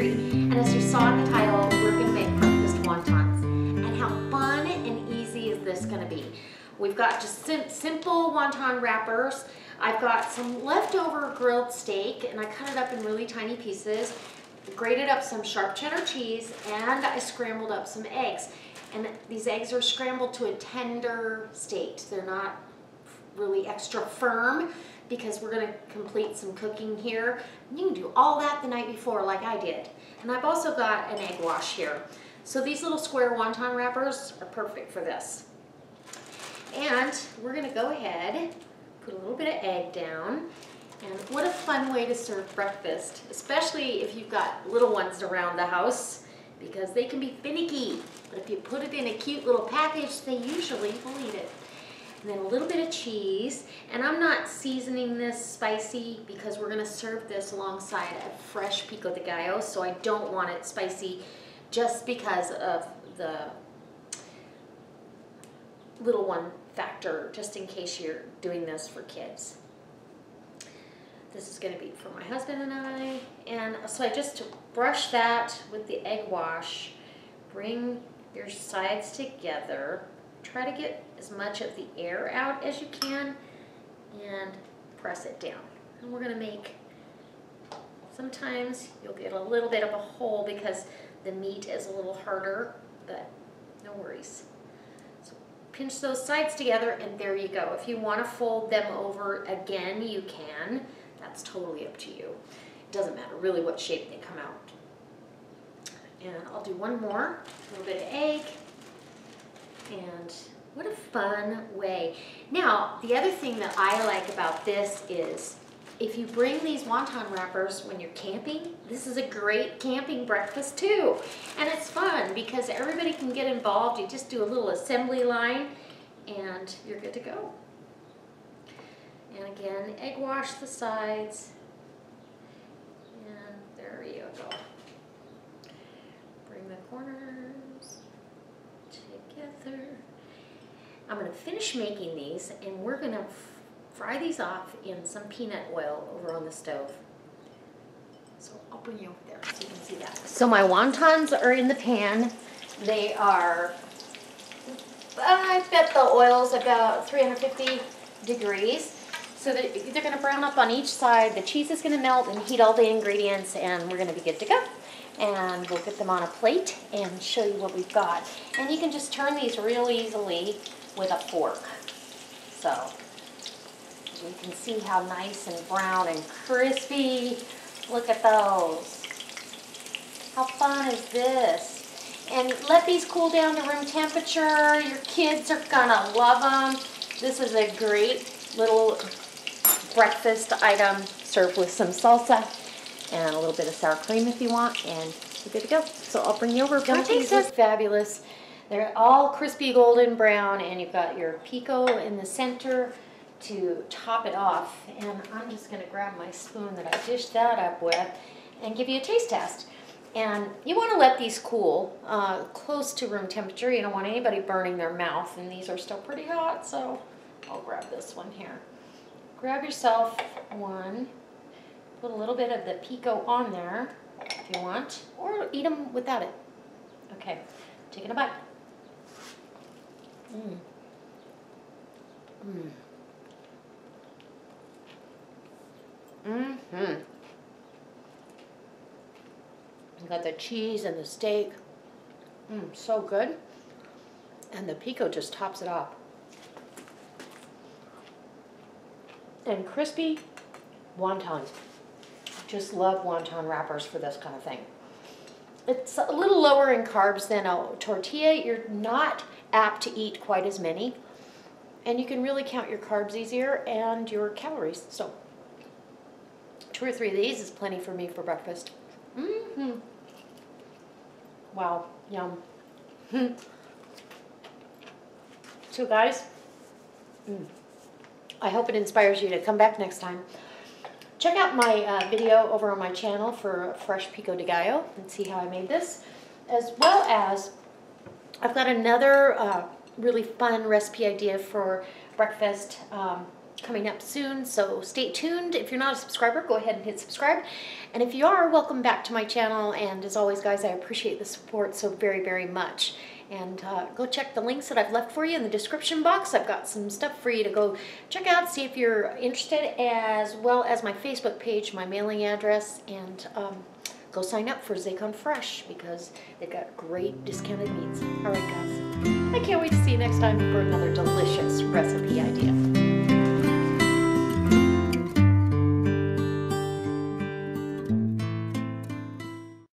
And as you saw in the title, we're gonna make breakfast wontons. And how fun and easy is this gonna be? We've got just sim simple wonton wrappers. I've got some leftover grilled steak and I cut it up in really tiny pieces, grated up some sharp cheddar cheese, and I scrambled up some eggs. And these eggs are scrambled to a tender state. They're not really extra firm because we're gonna complete some cooking here. You can do all that the night before like I did. And I've also got an egg wash here. So these little square wonton wrappers are perfect for this. And we're gonna go ahead, put a little bit of egg down. And what a fun way to serve breakfast, especially if you've got little ones around the house because they can be finicky. But if you put it in a cute little package, they usually will eat it. And then a little bit of cheese. And I'm not seasoning this spicy because we're gonna serve this alongside a fresh pico de gallo, so I don't want it spicy just because of the little one factor, just in case you're doing this for kids. This is gonna be for my husband and I. And so I just brush that with the egg wash, bring your sides together, try to get as much of the air out as you can, and press it down. And we're gonna make, sometimes you'll get a little bit of a hole because the meat is a little harder, but no worries. So pinch those sides together and there you go. If you wanna fold them over again, you can. That's totally up to you. It doesn't matter really what shape they come out. And I'll do one more, a little bit of egg. And what a fun way. Now, the other thing that I like about this is if you bring these wonton wrappers when you're camping, this is a great camping breakfast too. And it's fun because everybody can get involved. You just do a little assembly line and you're good to go. And again, egg wash the sides. And there you go. Bring the corners together. I'm gonna finish making these and we're gonna fry these off in some peanut oil over on the stove. So I'll bring you over there so you can see that. So my wontons are in the pan. They are, I bet the oil's about 350 degrees. So that they're gonna brown up on each side. The cheese is gonna melt and heat all the ingredients and we're gonna be good to go. And we'll get them on a plate and show you what we've got. And you can just turn these real easily with a fork. So you can see how nice and brown and crispy. Look at those. How fun is this? And let these cool down to room temperature. Your kids are gonna love them. This is a great little breakfast item served with some salsa and a little bit of sour cream if you want and you're good to go. So I'll bring you over. Don't these look fabulous. They're all crispy golden brown and you've got your pico in the center to top it off. And I'm just gonna grab my spoon that I dished that up with and give you a taste test. And you wanna let these cool uh, close to room temperature. You don't want anybody burning their mouth and these are still pretty hot, so I'll grab this one here. Grab yourself one, put a little bit of the pico on there if you want, or eat them without it. Okay, taking a bite. Mmm. Mm-hmm. You got the cheese and the steak. Mmm, so good. And the pico just tops it off. And crispy wontons. Just love wonton wrappers for this kind of thing. It's a little lower in carbs than a tortilla. You're not apt to eat quite as many. And you can really count your carbs easier and your calories. So two or three of these is plenty for me for breakfast. Mm-hmm. Wow, yum. so guys, mm, I hope it inspires you to come back next time. Check out my uh, video over on my channel for fresh pico de gallo and see how I made this, as well as I've got another uh, really fun recipe idea for breakfast. Um, coming up soon, so stay tuned. If you're not a subscriber, go ahead and hit subscribe. And if you are, welcome back to my channel. And as always, guys, I appreciate the support so very, very much. And uh, go check the links that I've left for you in the description box. I've got some stuff for you to go check out, see if you're interested, as well as my Facebook page, my mailing address, and um, go sign up for Zaycon Fresh because they've got great discounted meats. All right, guys. I can't wait to see you next time for another delicious recipe idea.